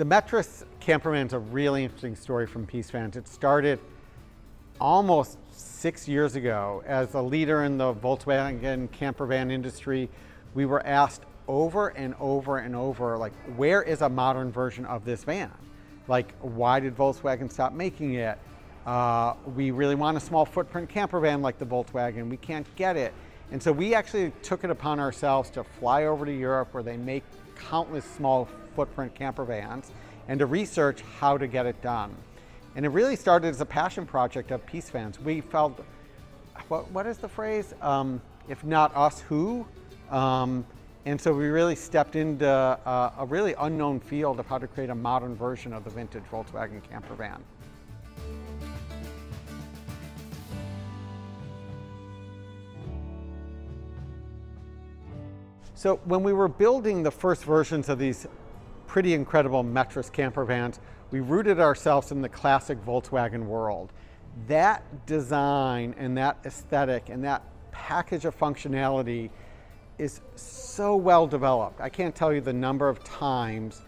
The Metris campervan's a really interesting story from Peace Vans. It started almost six years ago as a leader in the Volkswagen campervan industry. We were asked over and over and over, like, where is a modern version of this van? Like, why did Volkswagen stop making it? Uh, we really want a small footprint camper van like the Volkswagen. We can't get it. And so we actually took it upon ourselves to fly over to Europe where they make countless small footprint camper vans and to research how to get it done. And it really started as a passion project of Peace Vans. We felt, what, what is the phrase? Um, if not us, who? Um, and so we really stepped into a, a really unknown field of how to create a modern version of the vintage Volkswagen camper van. So when we were building the first versions of these pretty incredible Metris camper vans, we rooted ourselves in the classic Volkswagen world. That design and that aesthetic and that package of functionality is so well developed. I can't tell you the number of times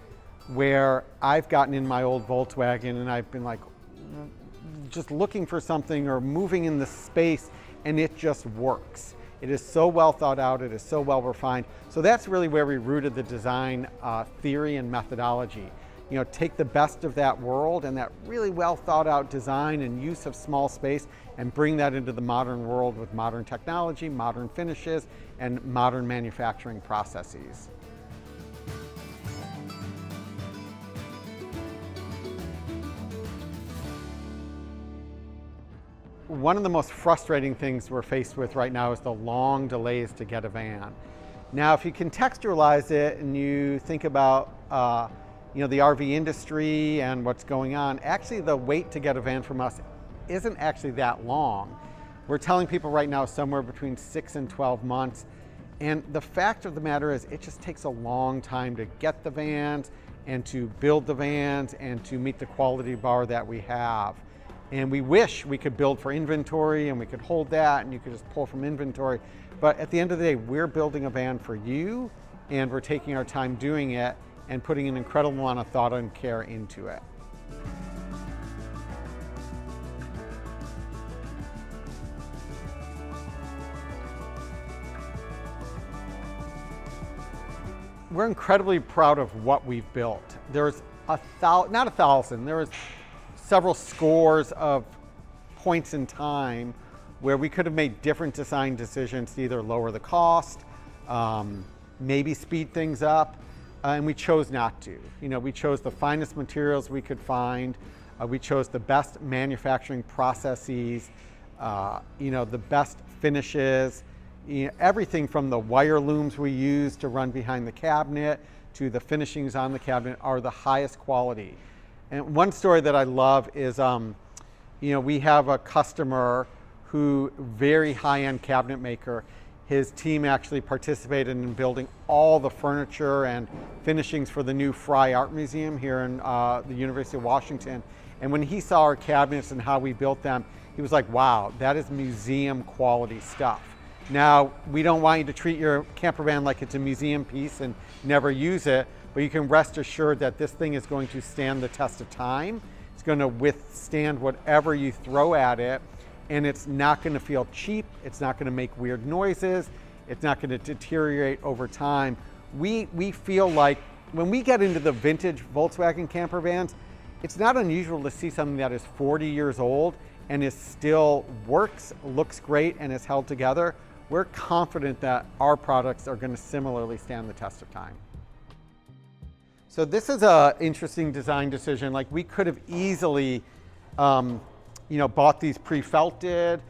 where I've gotten in my old Volkswagen and I've been like just looking for something or moving in the space and it just works. It is so well thought out, it is so well refined. So that's really where we rooted the design uh, theory and methodology. You know, take the best of that world and that really well thought out design and use of small space and bring that into the modern world with modern technology, modern finishes, and modern manufacturing processes. One of the most frustrating things we're faced with right now is the long delays to get a van. Now, if you contextualize it and you think about uh, you know, the RV industry and what's going on, actually the wait to get a van from us isn't actually that long. We're telling people right now somewhere between six and 12 months. And the fact of the matter is it just takes a long time to get the vans and to build the vans and to meet the quality bar that we have. And we wish we could build for inventory and we could hold that and you could just pull from inventory. But at the end of the day, we're building a van for you and we're taking our time doing it and putting an incredible amount of thought and care into it. We're incredibly proud of what we've built. There's a thousand, not a thousand, there was several scores of points in time where we could have made different design decisions to either lower the cost, um, maybe speed things up, uh, and we chose not to. You know, we chose the finest materials we could find. Uh, we chose the best manufacturing processes, uh, you know, the best finishes, you know, everything from the wire looms we use to run behind the cabinet to the finishings on the cabinet are the highest quality. And one story that I love is, um, you know, we have a customer who, very high-end cabinet maker, his team actually participated in building all the furniture and finishings for the new Frye Art Museum here in uh, the University of Washington. And when he saw our cabinets and how we built them, he was like, wow, that is museum quality stuff. Now, we don't want you to treat your camper van like it's a museum piece and never use it, but you can rest assured that this thing is going to stand the test of time. It's going to withstand whatever you throw at it, and it's not going to feel cheap. It's not going to make weird noises. It's not going to deteriorate over time. We, we feel like when we get into the vintage Volkswagen camper vans, it's not unusual to see something that is 40 years old and is still works, looks great, and is held together. We're confident that our products are going to similarly stand the test of time. So this is an interesting design decision. Like we could have easily, um, you know, bought these pre-felted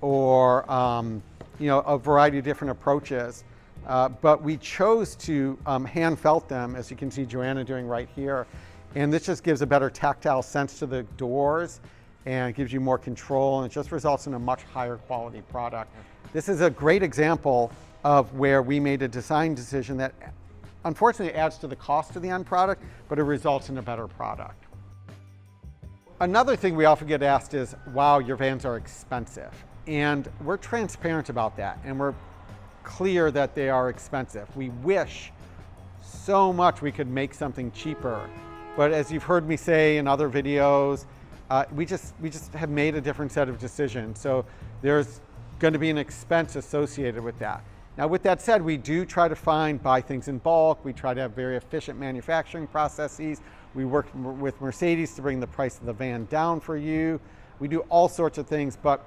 or, um, you know, a variety of different approaches. Uh, but we chose to um, hand felt them, as you can see Joanna doing right here. And this just gives a better tactile sense to the doors and gives you more control and it just results in a much higher quality product. This is a great example of where we made a design decision that Unfortunately, adds to the cost of the end product, but it results in a better product. Another thing we often get asked is, wow, your vans are expensive. And we're transparent about that, and we're clear that they are expensive. We wish so much we could make something cheaper, But as you've heard me say in other videos, uh, we just we just have made a different set of decisions. So there's going to be an expense associated with that. Now, with that said, we do try to find buy things in bulk. We try to have very efficient manufacturing processes. We work with Mercedes to bring the price of the van down for you. We do all sorts of things, but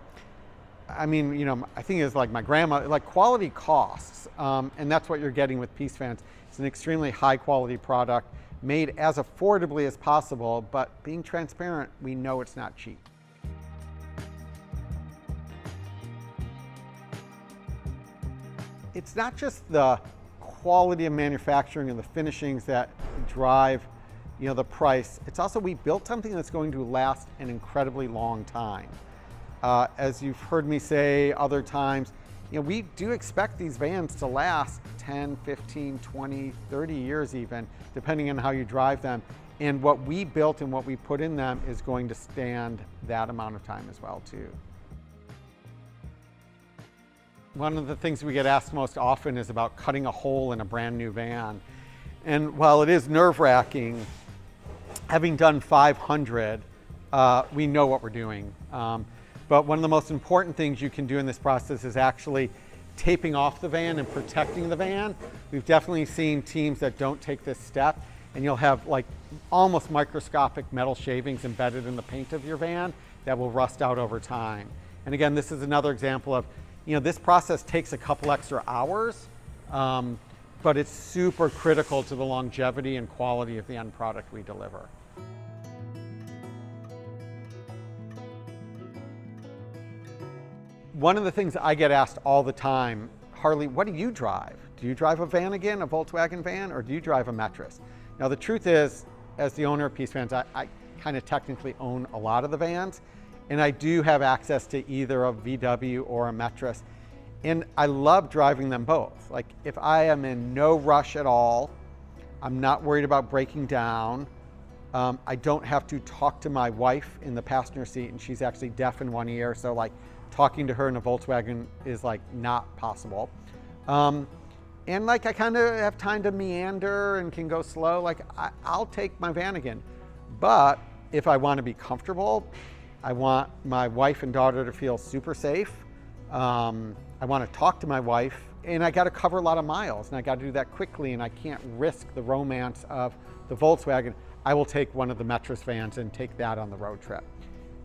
I mean, you know, I think it's like my grandma, like quality costs, um, and that's what you're getting with Peace Vans. It's an extremely high quality product made as affordably as possible, but being transparent, we know it's not cheap. It's not just the quality of manufacturing and the finishings that drive you know, the price. It's also we built something that's going to last an incredibly long time. Uh, as you've heard me say other times, you know, we do expect these vans to last 10, 15, 20, 30 years even, depending on how you drive them. And what we built and what we put in them is going to stand that amount of time as well too. One of the things we get asked most often is about cutting a hole in a brand new van. And while it is nerve wracking, having done 500, uh, we know what we're doing. Um, but one of the most important things you can do in this process is actually taping off the van and protecting the van. We've definitely seen teams that don't take this step and you'll have like almost microscopic metal shavings embedded in the paint of your van that will rust out over time. And again, this is another example of you know, this process takes a couple extra hours, um, but it's super critical to the longevity and quality of the end product we deliver. One of the things I get asked all the time, Harley, what do you drive? Do you drive a van again, a Volkswagen van, or do you drive a Metris? Now the truth is, as the owner of Peace Vans, I, I kind of technically own a lot of the vans. And I do have access to either a VW or a Metris. And I love driving them both. Like if I am in no rush at all, I'm not worried about breaking down. Um, I don't have to talk to my wife in the passenger seat and she's actually deaf in one ear. So like talking to her in a Volkswagen is like not possible. Um, and like I kind of have time to meander and can go slow. Like I, I'll take my van again. But if I want to be comfortable, I want my wife and daughter to feel super safe. Um, I want to talk to my wife and I got to cover a lot of miles and I got to do that quickly and I can't risk the romance of the Volkswagen. I will take one of the Metris vans and take that on the road trip.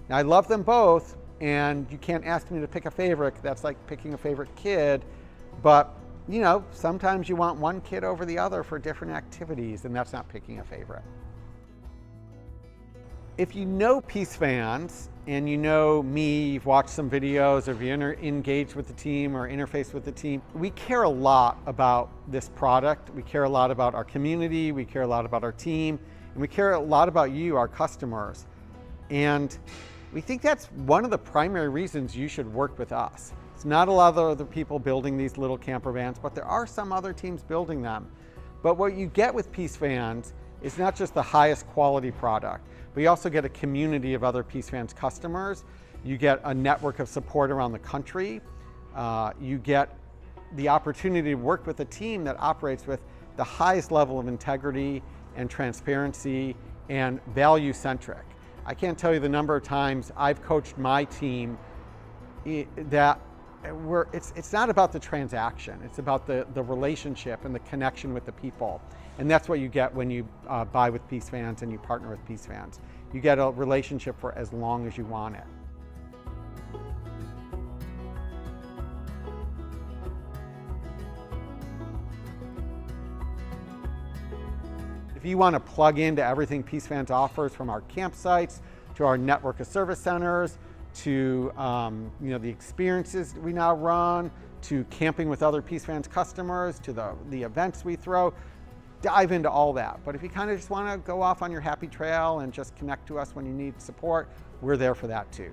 Now I love them both and you can't ask me to pick a favorite. That's like picking a favorite kid. But you know, sometimes you want one kid over the other for different activities and that's not picking a favorite. If you know Peace Vans and you know me, you've watched some videos or you engaged with the team or interfaced with the team, we care a lot about this product. We care a lot about our community. We care a lot about our team. And we care a lot about you, our customers. And we think that's one of the primary reasons you should work with us. It's not a lot of other people building these little camper vans, but there are some other teams building them. But what you get with Peace Vans is not just the highest quality product, but you also get a community of other Peace Vans customers. You get a network of support around the country. Uh, you get the opportunity to work with a team that operates with the highest level of integrity and transparency and value centric. I can't tell you the number of times I've coached my team that we're, it's, it's not about the transaction, it's about the, the relationship and the connection with the people. And that's what you get when you uh, buy with Peace Vans and you partner with Peace Vans. You get a relationship for as long as you want it. If you want to plug into everything Peace Vans offers from our campsites to our network of service centers to um, you know, the experiences we now run, to camping with other Peace Vans customers, to the, the events we throw, dive into all that. But if you kind of just want to go off on your happy trail and just connect to us when you need support, we're there for that too.